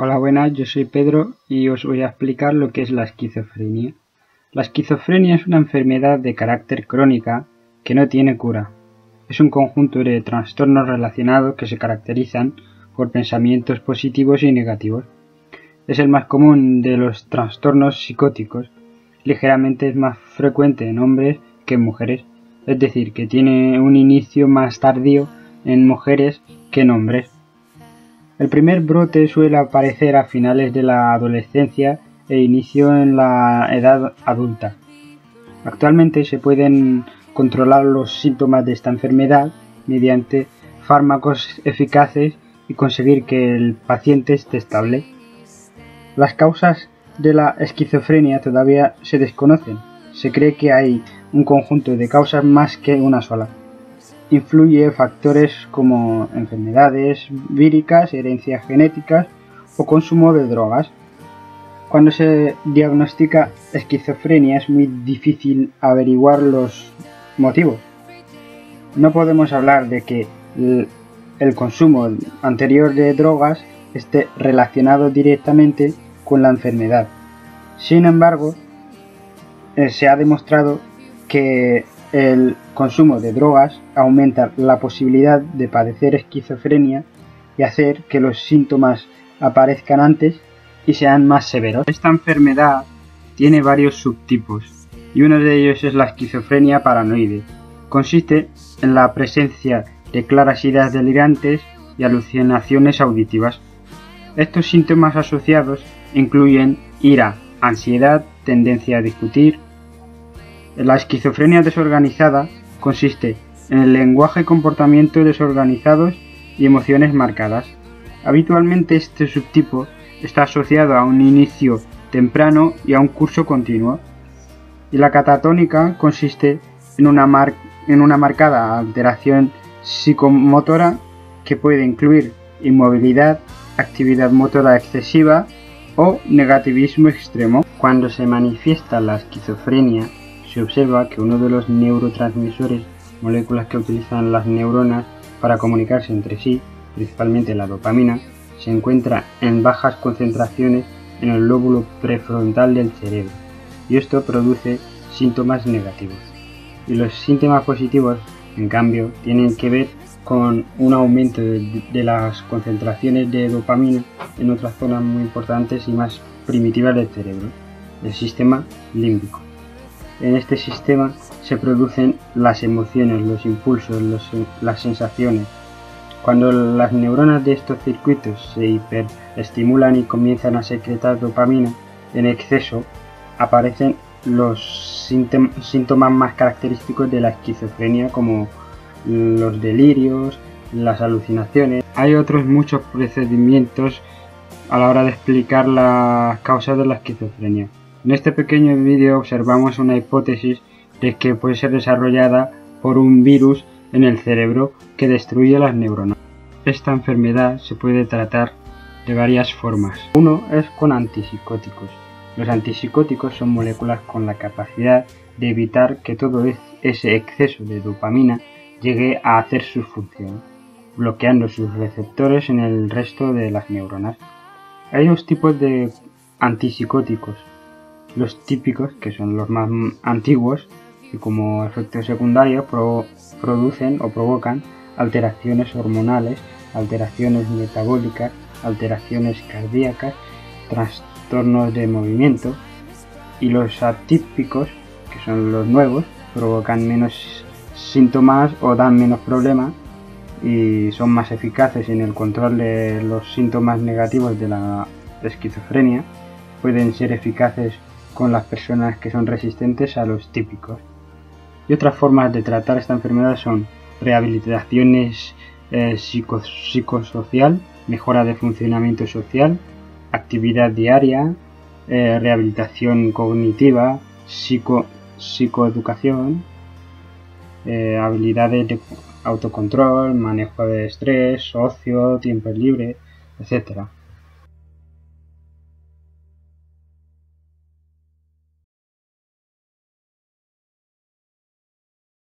Hola, buenas, yo soy Pedro y os voy a explicar lo que es la esquizofrenia. La esquizofrenia es una enfermedad de carácter crónica que no tiene cura. Es un conjunto de trastornos relacionados que se caracterizan por pensamientos positivos y negativos. Es el más común de los trastornos psicóticos. Ligeramente es más frecuente en hombres que en mujeres, es decir, que tiene un inicio más tardío en mujeres que en hombres. El primer brote suele aparecer a finales de la adolescencia e inicio en la edad adulta. Actualmente se pueden controlar los síntomas de esta enfermedad mediante fármacos eficaces y conseguir que el paciente esté estable. Las causas de la esquizofrenia todavía se desconocen. Se cree que hay un conjunto de causas más que una sola influye factores como enfermedades víricas, herencias genéticas o consumo de drogas. Cuando se diagnostica esquizofrenia es muy difícil averiguar los motivos. No podemos hablar de que el consumo anterior de drogas esté relacionado directamente con la enfermedad. Sin embargo, eh, se ha demostrado que el consumo de drogas aumenta la posibilidad de padecer esquizofrenia y hacer que los síntomas aparezcan antes y sean más severos. Esta enfermedad tiene varios subtipos y uno de ellos es la esquizofrenia paranoide. Consiste en la presencia de claras ideas delirantes y alucinaciones auditivas. Estos síntomas asociados incluyen ira, ansiedad, tendencia a discutir, la esquizofrenia desorganizada consiste en el lenguaje y comportamiento desorganizados y emociones marcadas. Habitualmente este subtipo está asociado a un inicio temprano y a un curso continuo. Y la catatónica consiste en una, en una marcada alteración psicomotora que puede incluir inmovilidad, actividad motora excesiva o negativismo extremo. Cuando se manifiesta la esquizofrenia, se observa que uno de los neurotransmisores, moléculas que utilizan las neuronas para comunicarse entre sí, principalmente la dopamina, se encuentra en bajas concentraciones en el lóbulo prefrontal del cerebro, y esto produce síntomas negativos. Y los síntomas positivos, en cambio, tienen que ver con un aumento de, de las concentraciones de dopamina en otras zonas muy importantes y más primitivas del cerebro, el sistema límbico. En este sistema se producen las emociones, los impulsos, las sensaciones. Cuando las neuronas de estos circuitos se hiperestimulan y comienzan a secretar dopamina en exceso, aparecen los síntomas más característicos de la esquizofrenia como los delirios, las alucinaciones. Hay otros muchos procedimientos a la hora de explicar las causas de la esquizofrenia. En este pequeño vídeo observamos una hipótesis de que puede ser desarrollada por un virus en el cerebro que destruye las neuronas. Esta enfermedad se puede tratar de varias formas. Uno es con antipsicóticos. Los antipsicóticos son moléculas con la capacidad de evitar que todo ese exceso de dopamina llegue a hacer su función, bloqueando sus receptores en el resto de las neuronas. Hay dos tipos de antipsicóticos, los típicos, que son los más antiguos, y como efecto secundario producen o provocan alteraciones hormonales, alteraciones metabólicas, alteraciones cardíacas, trastornos de movimiento, y los atípicos, que son los nuevos, provocan menos síntomas o dan menos problemas y son más eficaces en el control de los síntomas negativos de la esquizofrenia, pueden ser eficaces con las personas que son resistentes a los típicos. Y otras formas de tratar esta enfermedad son rehabilitaciones eh, psicosocial, mejora de funcionamiento social, actividad diaria, eh, rehabilitación cognitiva, psico, psicoeducación, eh, habilidades de autocontrol, manejo de estrés, ocio, tiempo libre, etc.